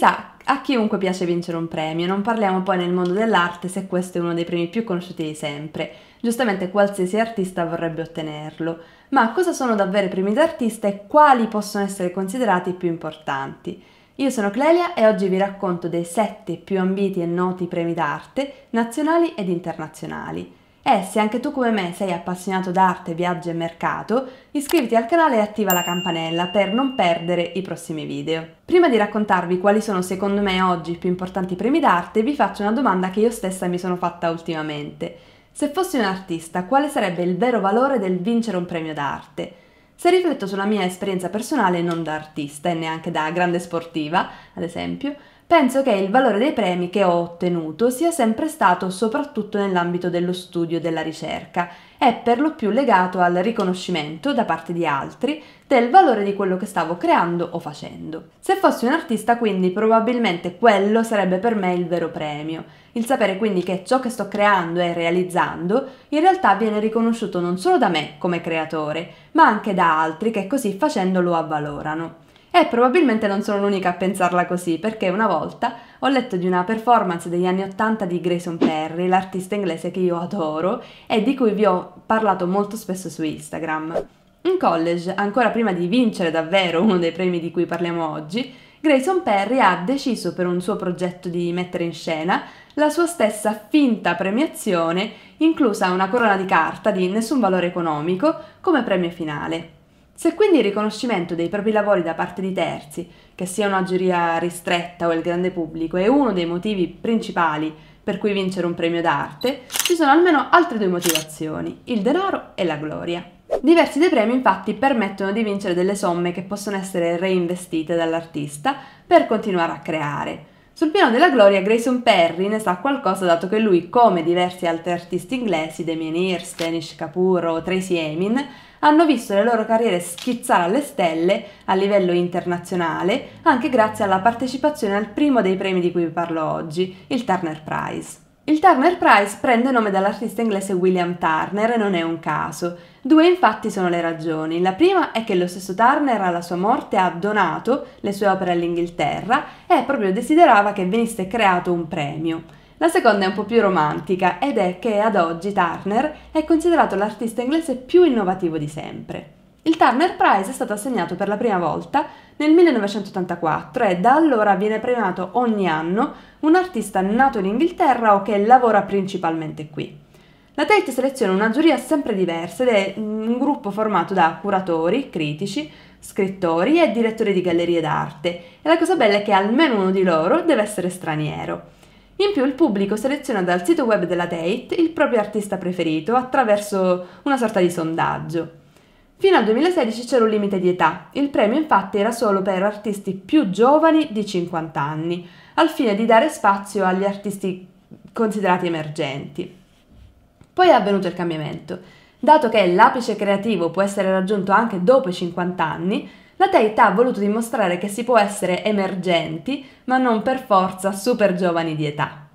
sa, a chiunque piace vincere un premio, non parliamo poi nel mondo dell'arte se questo è uno dei premi più conosciuti di sempre. Giustamente qualsiasi artista vorrebbe ottenerlo. Ma cosa sono davvero i premi d'artista e quali possono essere considerati i più importanti? Io sono Clelia e oggi vi racconto dei sette più ambiti e noti premi d'arte nazionali ed internazionali. E se anche tu come me sei appassionato d'arte, viaggio e mercato, iscriviti al canale e attiva la campanella per non perdere i prossimi video. Prima di raccontarvi quali sono secondo me oggi i più importanti premi d'arte, vi faccio una domanda che io stessa mi sono fatta ultimamente. Se fossi un artista, quale sarebbe il vero valore del vincere un premio d'arte? Se rifletto sulla mia esperienza personale non da artista e neanche da grande sportiva, ad esempio, Penso che il valore dei premi che ho ottenuto sia sempre stato soprattutto nell'ambito dello studio e della ricerca e per lo più legato al riconoscimento da parte di altri del valore di quello che stavo creando o facendo. Se fossi un artista quindi probabilmente quello sarebbe per me il vero premio, il sapere quindi che ciò che sto creando e realizzando in realtà viene riconosciuto non solo da me come creatore, ma anche da altri che così facendo lo avvalorano. E probabilmente non sono l'unica a pensarla così, perché una volta ho letto di una performance degli anni Ottanta di Grayson Perry, l'artista inglese che io adoro e di cui vi ho parlato molto spesso su Instagram. In college, ancora prima di vincere davvero uno dei premi di cui parliamo oggi, Grayson Perry ha deciso per un suo progetto di mettere in scena la sua stessa finta premiazione, inclusa una corona di carta di nessun valore economico, come premio finale. Se quindi il riconoscimento dei propri lavori da parte di terzi, che sia una giuria ristretta o il grande pubblico, è uno dei motivi principali per cui vincere un premio d'arte, ci sono almeno altre due motivazioni, il denaro e la gloria. Diversi dei premi infatti permettono di vincere delle somme che possono essere reinvestite dall'artista per continuare a creare. Sul piano della gloria Grayson Perry ne sa qualcosa dato che lui, come diversi altri artisti inglesi, Damien Hirst, Anish Kapoor o Tracy Emin, hanno visto le loro carriere schizzare alle stelle a livello internazionale anche grazie alla partecipazione al primo dei premi di cui vi parlo oggi, il Turner Prize. Il Turner Prize prende nome dall'artista inglese William Turner e non è un caso. Due infatti sono le ragioni. La prima è che lo stesso Turner alla sua morte ha donato le sue opere all'Inghilterra e proprio desiderava che venisse creato un premio. La seconda è un po' più romantica ed è che ad oggi Turner è considerato l'artista inglese più innovativo di sempre. Il Turner Prize è stato assegnato per la prima volta nel 1984 e da allora viene premiato ogni anno un artista nato in Inghilterra o che lavora principalmente qui. La Tate seleziona una giuria sempre diversa ed è un gruppo formato da curatori, critici, scrittori e direttori di gallerie d'arte e la cosa bella è che almeno uno di loro deve essere straniero. In più il pubblico seleziona dal sito web della Tate il proprio artista preferito attraverso una sorta di sondaggio. Fino al 2016 c'era un limite di età, il premio infatti era solo per artisti più giovani di 50 anni, al fine di dare spazio agli artisti considerati emergenti. Poi è avvenuto il cambiamento. Dato che l'apice creativo può essere raggiunto anche dopo i 50 anni, la Tate ha voluto dimostrare che si può essere emergenti, ma non per forza super giovani di età.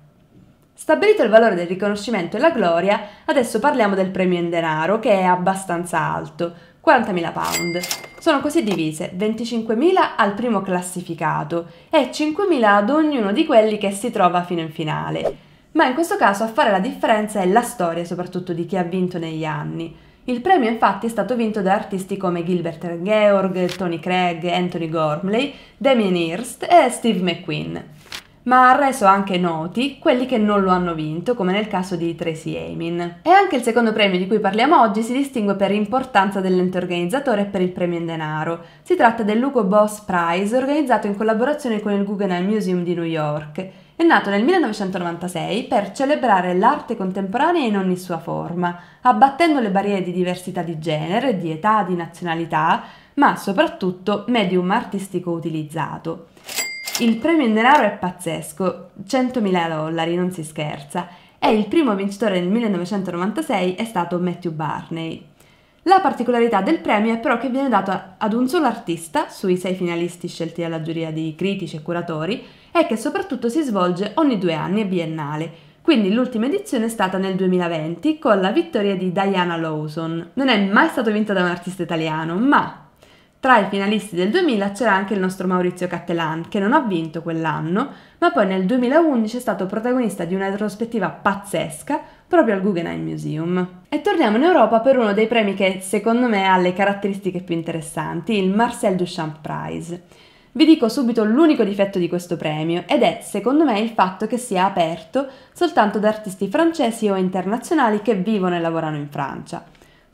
Stabilito il valore del riconoscimento e la gloria, adesso parliamo del premio in denaro, che è abbastanza alto, 40.000 pound. Sono così divise 25.000 al primo classificato e 5.000 ad ognuno di quelli che si trova fino in finale. Ma in questo caso a fare la differenza è la storia soprattutto di chi ha vinto negli anni. Il premio infatti è stato vinto da artisti come Gilbert Georg, Tony Craig, Anthony Gormley, Damien Hirst e Steve McQueen. Ma ha reso anche noti quelli che non lo hanno vinto, come nel caso di Tracy Emin. E anche il secondo premio di cui parliamo oggi si distingue per importanza dell'ente organizzatore e per il premio in denaro. Si tratta dell'Hugo Boss Prize organizzato in collaborazione con il Guggenheim Museum di New York è nato nel 1996 per celebrare l'arte contemporanea in ogni sua forma, abbattendo le barriere di diversità di genere, di età, di nazionalità, ma soprattutto medium artistico utilizzato. Il premio in denaro è pazzesco, 100.000 dollari, non si scherza, e il primo vincitore nel 1996 è stato Matthew Barney. La particolarità del premio è però che viene dato ad un solo artista, sui sei finalisti scelti dalla giuria di critici e curatori, e che soprattutto si svolge ogni due anni e biennale. Quindi l'ultima edizione è stata nel 2020 con la vittoria di Diana Lawson. Non è mai stato vinto da un artista italiano, ma Tra i finalisti del 2000 c'era anche il nostro Maurizio Cattelan, che non ha vinto quell'anno, ma poi nel 2011 è stato protagonista di una retrospettiva pazzesca proprio al Guggenheim Museum. E torniamo in Europa per uno dei premi che secondo me ha le caratteristiche più interessanti, il Marcel Duchamp Prize. Vi dico subito l'unico difetto di questo premio ed è, secondo me, il fatto che sia aperto soltanto da artisti francesi o internazionali che vivono e lavorano in Francia.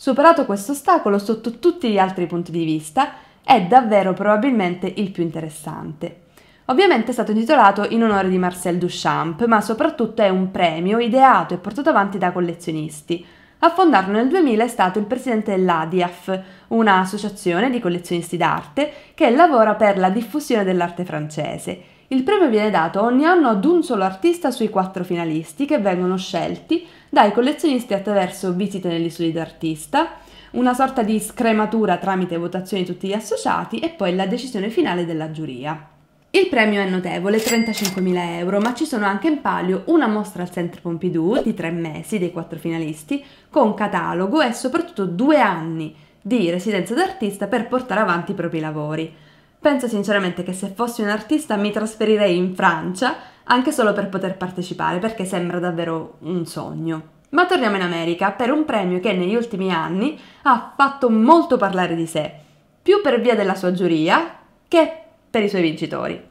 Superato questo ostacolo sotto tutti gli altri punti di vista, è davvero probabilmente il più interessante. Ovviamente è stato intitolato in onore di Marcel Duchamp, ma soprattutto è un premio ideato e portato avanti da collezionisti. A fondarlo nel 2000 è stato il presidente dell'ADIAF, un'associazione di collezionisti d'arte che lavora per la diffusione dell'arte francese. Il premio viene dato ogni anno ad un solo artista sui quattro finalisti che vengono scelti dai collezionisti attraverso visite negli studi d'artista, una sorta di scrematura tramite votazioni di tutti gli associati e poi la decisione finale della giuria. Il premio è notevole, 35.000 euro, ma ci sono anche in palio una mostra al Centre Pompidou di tre mesi dei quattro finalisti, con catalogo e soprattutto due anni di residenza d'artista per portare avanti i propri lavori. Penso sinceramente che se fossi un artista mi trasferirei in Francia anche solo per poter partecipare, perché sembra davvero un sogno. Ma torniamo in America per un premio che negli ultimi anni ha fatto molto parlare di sé, più per via della sua giuria che per i suoi vincitori.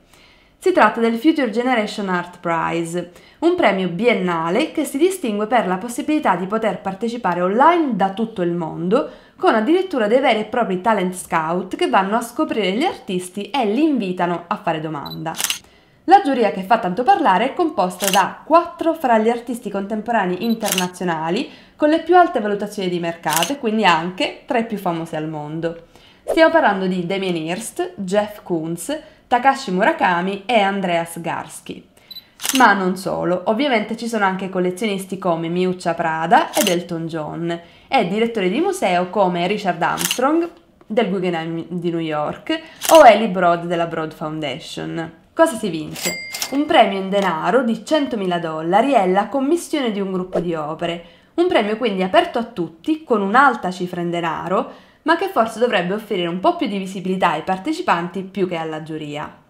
Si tratta del Future Generation Art Prize, un premio biennale che si distingue per la possibilità di poter partecipare online da tutto il mondo, con addirittura dei veri e propri talent scout che vanno a scoprire gli artisti e li invitano a fare domanda. La giuria che fa tanto parlare è composta da quattro fra gli artisti contemporanei internazionali con le più alte valutazioni di mercato e quindi anche tra i più famosi al mondo. Stiamo parlando di Damien Hirst, Jeff Koons, Takashi Murakami e Andreas Garsky. Ma non solo, ovviamente ci sono anche collezionisti come Miuccia Prada ed Elton John e direttori di museo come Richard Armstrong del Guggenheim di New York o Ellie Broad della Broad Foundation. Cosa si vince? Un premio in denaro di 100.000 dollari e la commissione di un gruppo di opere. Un premio quindi aperto a tutti, con un'alta cifra in denaro, ma che forse dovrebbe offrire un po' più di visibilità ai partecipanti più che alla giuria.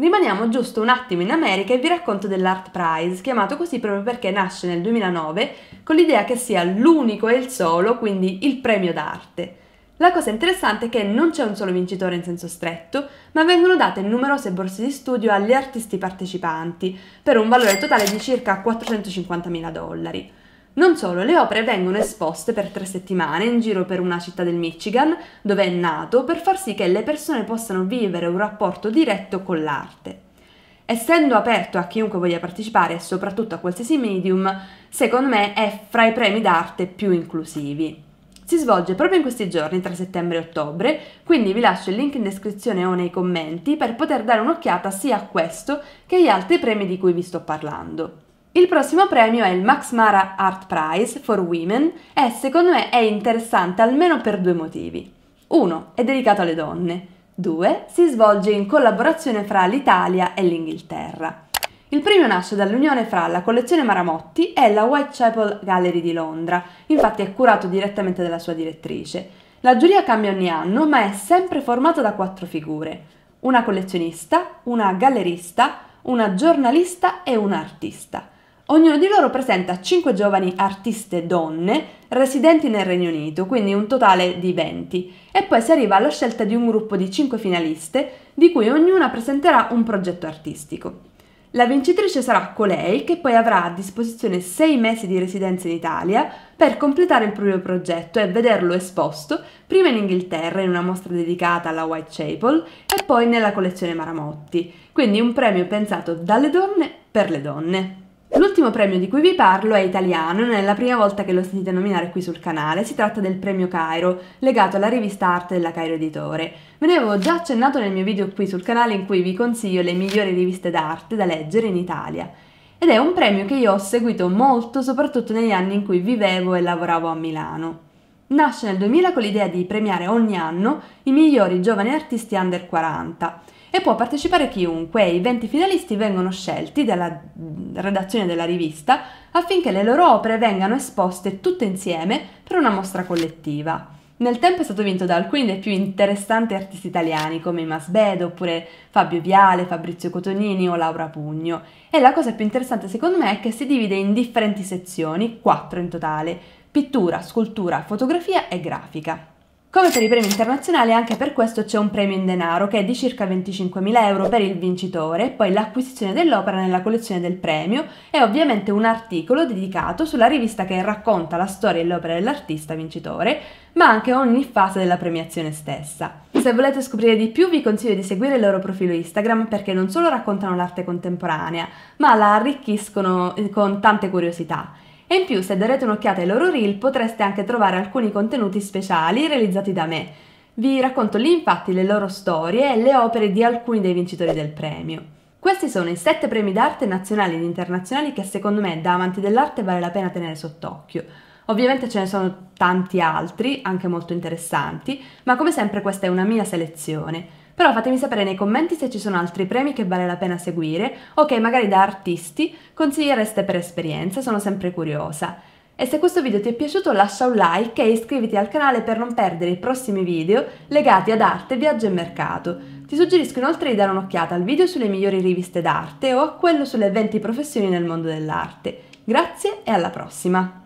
Rimaniamo giusto un attimo in America e vi racconto dell'Art Prize, chiamato così proprio perché nasce nel 2009 con l'idea che sia l'unico e il solo, quindi il premio d'arte. La cosa interessante è che non c'è un solo vincitore in senso stretto, ma vengono date numerose borse di studio agli artisti partecipanti, per un valore totale di circa 450.000 dollari. Non solo, le opere vengono esposte per tre settimane in giro per una città del Michigan, dove è nato, per far sì che le persone possano vivere un rapporto diretto con l'arte. Essendo aperto a chiunque voglia partecipare e soprattutto a qualsiasi medium, secondo me è fra i premi d'arte più inclusivi. Si svolge proprio in questi giorni, tra settembre e ottobre, quindi vi lascio il link in descrizione o nei commenti per poter dare un'occhiata sia a questo che agli altri premi di cui vi sto parlando. Il prossimo premio è il Max Mara Art Prize for Women e secondo me è interessante almeno per due motivi. Uno, è dedicato alle donne. Due, si svolge in collaborazione fra l'Italia e l'Inghilterra. Il premio nasce dall'unione fra la collezione Maramotti e la Whitechapel Gallery di Londra, infatti è curato direttamente dalla sua direttrice. La giuria cambia ogni anno, ma è sempre formata da quattro figure: una collezionista, una gallerista, una giornalista e un artista. Ognuno di loro presenta 5 giovani artiste donne residenti nel Regno Unito, quindi un totale di 20, e poi si arriva alla scelta di un gruppo di 5 finaliste, di cui ognuna presenterà un progetto artistico. La vincitrice sarà colei che poi avrà a disposizione 6 mesi di residenza in Italia per completare il proprio progetto e vederlo esposto prima in Inghilterra in una mostra dedicata alla Whitechapel e poi nella collezione Maramotti, quindi un premio pensato dalle donne per le donne. L'ultimo premio di cui vi parlo è italiano, non è la prima volta che lo sentite nominare qui sul canale, si tratta del premio Cairo, legato alla rivista Arte della Cairo Editore. Ve ne avevo già accennato nel mio video qui sul canale in cui vi consiglio le migliori riviste d'arte da leggere in Italia. Ed è un premio che io ho seguito molto, soprattutto negli anni in cui vivevo e lavoravo a Milano. Nasce nel 2000 con l'idea di premiare ogni anno i migliori giovani artisti under 40 e può partecipare chiunque i 20 finalisti vengono scelti dalla redazione della rivista affinché le loro opere vengano esposte tutte insieme per una mostra collettiva. Nel tempo è stato vinto da alcuni dei più interessanti artisti italiani come Masbedo oppure Fabio Viale, Fabrizio Cotonini o Laura Pugno. E la cosa più interessante secondo me è che si divide in differenti sezioni, quattro in totale, pittura, scultura, fotografia e grafica. Come per i premi internazionali, anche per questo c'è un premio in denaro che è di circa 25.000 euro per il vincitore, poi l'acquisizione dell'opera nella collezione del premio e ovviamente un articolo dedicato sulla rivista che racconta la storia e le opere dell'artista vincitore, ma anche ogni fase della premiazione stessa. Se volete scoprire di più vi consiglio di seguire il loro profilo Instagram perché non solo raccontano l'arte contemporanea, ma la arricchiscono con tante curiosità. E in più, se darete un'occhiata ai loro reel, potreste anche trovare alcuni contenuti speciali realizzati da me. Vi racconto lì infatti le loro storie e le opere di alcuni dei vincitori del premio. Questi sono i sette premi d'arte nazionali ed internazionali che secondo me da amanti dell'arte vale la pena tenere sott'occhio. Ovviamente ce ne sono tanti altri, anche molto interessanti, ma come sempre questa è una mia selezione. Però fatemi sapere nei commenti se ci sono altri premi che vale la pena seguire o che magari da artisti consigliereste per esperienza, sono sempre curiosa. E se questo video ti è piaciuto lascia un like e iscriviti al canale per non perdere i prossimi video legati ad arte, viaggio e mercato. Ti suggerisco inoltre di dare un'occhiata al video sulle migliori riviste d'arte o a quello sulle 20 professioni nel mondo dell'arte. Grazie e alla prossima!